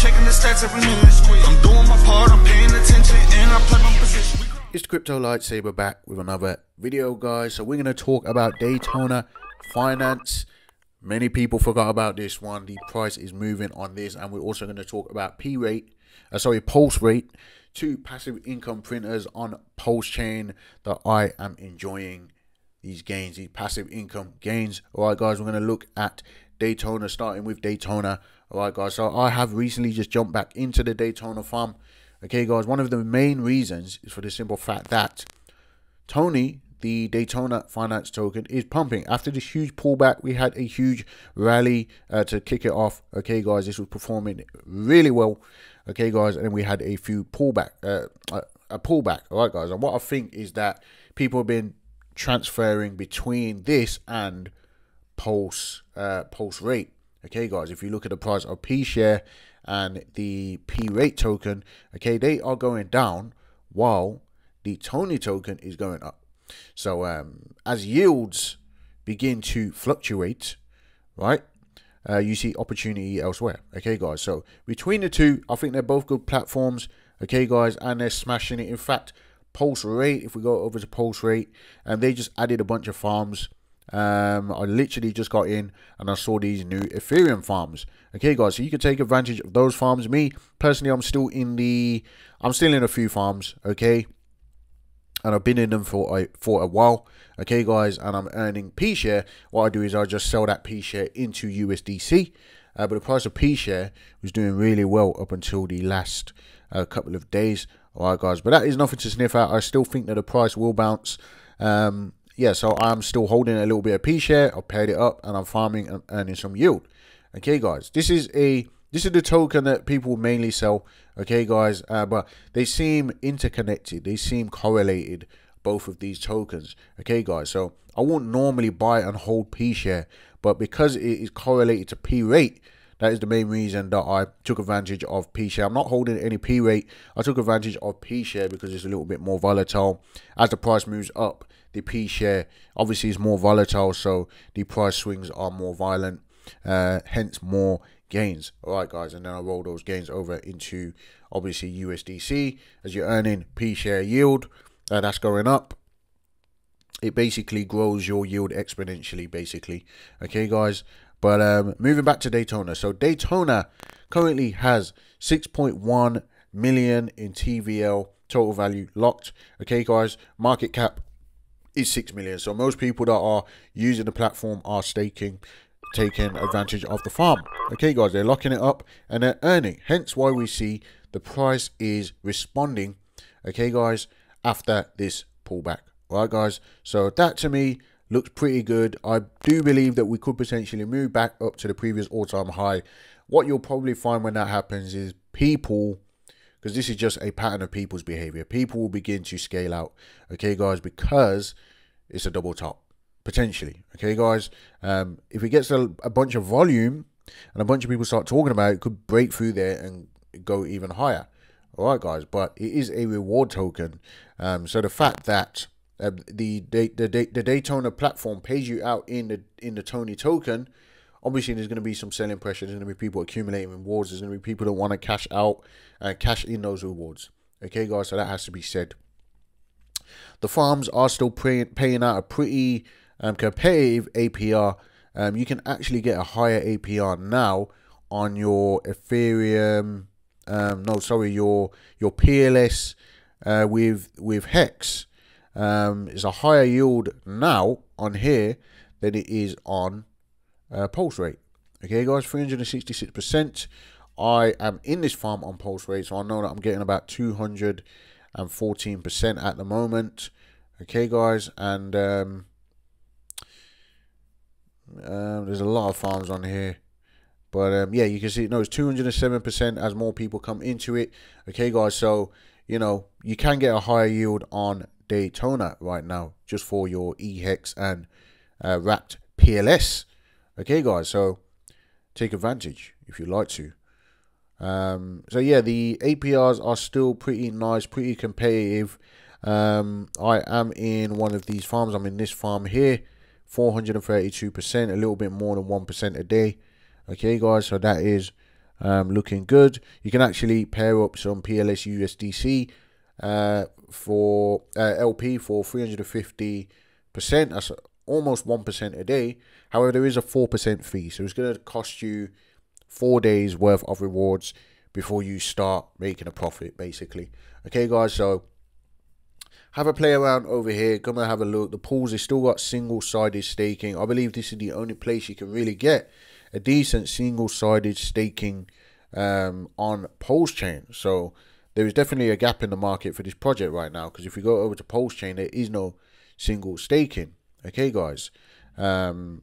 checking the stats every minute. I'm doing my part, I'm paying attention, and I play my position. It's Crypto Lightsaber back with another video, guys. So we're going to talk about Daytona Finance. Many people forgot about this one. The price is moving on this, and we're also going to talk about P rate, uh, sorry, PulseRate, two passive income printers on PulseChain that I am enjoying these gains, these passive income gains. All right, guys, we're going to look at Daytona, starting with Daytona. All right, guys. So I have recently just jumped back into the Daytona farm. Okay, guys. One of the main reasons is for the simple fact that Tony, the Daytona Finance token, is pumping. After this huge pullback, we had a huge rally uh, to kick it off. Okay, guys. This was performing really well. Okay, guys. And then we had a few pullback, uh, a pullback. All right, guys. And what I think is that people have been transferring between this and pulse uh, PulseRate. Okay, guys, if you look at the price of P share and the P rate token, okay, they are going down while the Tony token is going up. So um, as yields begin to fluctuate, right, uh, you see opportunity elsewhere. Okay, guys. So between the two, I think they're both good platforms. Okay, guys, and they're smashing it. In fact, PulseRate, if we go over to PulseRate, and they just added a bunch of farms um, I literally just got in and I saw these new Ethereum farms. Okay, guys, so you can take advantage of those farms. Me personally, I'm still in the, I'm still in a few farms. Okay, and I've been in them for a, for a while. Okay, guys, and I'm earning P share. What I do is I just sell that P share into USDC. Uh, but the price of P share was doing really well up until the last uh, couple of days. All right, guys, but that is nothing to sniff at. I still think that the price will bounce. Um, yeah, so I'm still holding a little bit of P share. I've paired it up and I'm farming and earning some yield. Okay, guys, this is a this is the token that people mainly sell. Okay, guys, uh, but they seem interconnected. They seem correlated. Both of these tokens. Okay, guys. So I won't normally buy and hold P share, but because it is correlated to P rate, that is the main reason that I took advantage of P share. I'm not holding any P rate. I took advantage of P share because it's a little bit more volatile. As the price moves up, the P share obviously is more volatile, so the price swings are more violent, uh, hence more gains. All right, guys, and then I roll those gains over into obviously USDC as you're earning P share yield. Uh, that's going up. It basically grows your yield exponentially, basically. Okay, guys. But um, moving back to Daytona. So Daytona currently has 6.1 million in TVL total value locked. Okay, guys. Market cap is 6 million. So most people that are using the platform are staking, taking advantage of the farm. Okay, guys, they're locking it up and they're earning. Hence why we see the price is responding. Okay, guys, after this pullback. All right, guys. So that to me looks pretty good. I do believe that we could potentially move back up to the previous all-time high. What you'll probably find when that happens is people because this is just a pattern of people's behavior. People will begin to scale out, okay, guys, because it's a double top potentially, okay, guys. Um, if it gets a, a bunch of volume and a bunch of people start talking about it, it could break through there and go even higher. All right, guys, but it is a reward token. Um, so the fact that the, the the the Daytona platform pays you out in the in the Tony token obviously there's going to be some selling pressure. There's going to be people accumulating rewards. There's going to be people that want to cash out and cash in those rewards. Okay, guys, so that has to be said. The farms are still pay, paying out a pretty um, competitive APR. Um, you can actually get a higher APR now on your Ethereum. Um, no, sorry, your your PLS uh, with with Hex. Um, it's a higher yield now on here than it is on uh, PulseRate. Okay, guys, 366%. I am in this farm on pulse rate, so I know that I'm getting about 214% at the moment. Okay, guys, and um, um, there's a lot of farms on here. But um, yeah, you can see, no, it's 207% as more people come into it. Okay, guys, so, you know, you can get a higher yield on Daytona right now just for your EHEX and uh, wrapped PLS. Okay, guys, so take advantage if you like to. Um, so yeah, the APRs are still pretty nice, pretty competitive. Um, I am in one of these farms. I'm in this farm here, 432%, a little bit more than 1% a day. Okay, guys, so that is um, looking good. You can actually pair up some PLS USDC uh, for uh, LP for 350 percent. That's almost one percent a day. However, there is a four percent fee, so it's going to cost you four days worth of rewards before you start making a profit, basically. Okay, guys. So have a play around over here. Come and have a look. The pools is still got single-sided staking. I believe this is the only place you can really get a decent single-sided staking um, on PulseChain. So there is definitely a gap in the market for this project right now. Because if we go over to PulseChain, there is no single staking. Okay, guys. Um,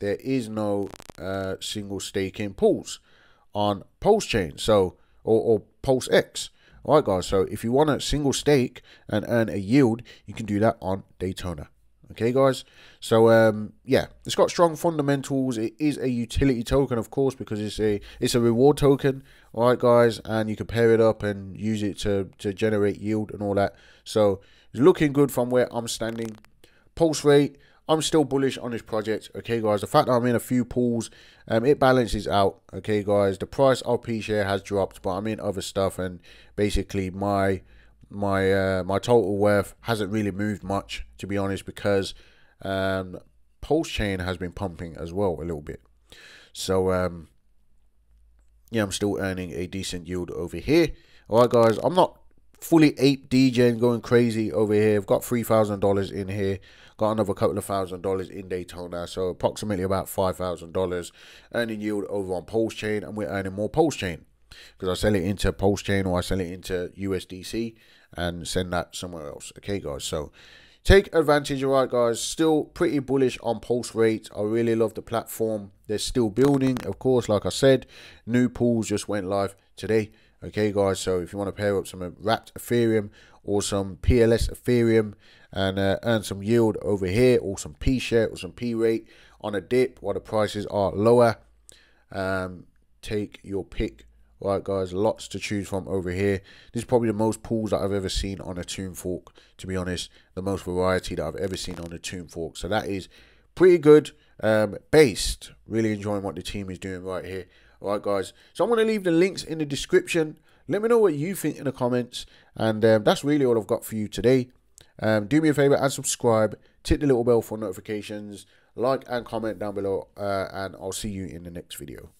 there is no uh, single staking pools on PulseChain. So or, or PulseX. Alright guys, so if you want a single stake and earn a yield, you can do that on Daytona. Okay guys, so um, yeah, it's got strong fundamentals. It is a utility token, of course, because it's a it's a reward token. Alright guys, and you can pair it up and use it to, to generate yield and all that. So it's looking good from where I'm standing. PulseRate, I'm still bullish on this project. Okay, guys. The fact that I'm in a few pools, um, it balances out. Okay, guys. The price of P share has dropped, but I'm in other stuff, and basically my my uh, my total worth hasn't really moved much, to be honest, because um, PulseChain has been pumping as well a little bit. So um, yeah, I'm still earning a decent yield over here. All right, guys. I'm not fully ape DJing going crazy over here. I've got three thousand dollars in here. Got another couple of thousand dollars in Daytona, so approximately about five thousand dollars earning yield over on PulseChain, and we're earning more Pulse Chain because I sell it into PulseChain or I sell it into USDC and send that somewhere else. Okay, guys. So take advantage. All right, guys. Still pretty bullish on PulseRates. I really love the platform. They're still building, of course. Like I said, new pools just went live today. Okay, guys. So if you want to pair up some wrapped Ethereum or some PLS Ethereum and uh, earn some yield over here or some P share or some P rate on a dip while the prices are lower. Um, take your pick. Right, guys, lots to choose from over here. This is probably the most pools that I've ever seen on a Tomb Fork, to be honest. The most variety that I've ever seen on a Tomb Fork. So that is pretty good. Um, based. Really enjoying what the team is doing right here. All right, guys. So I'm going to leave the links in the description. Let me know what you think in the comments. And um, that's really all I've got for you today. Um, do me a favor and subscribe. Tick the little bell for notifications. Like and comment down below. Uh, and I'll see you in the next video.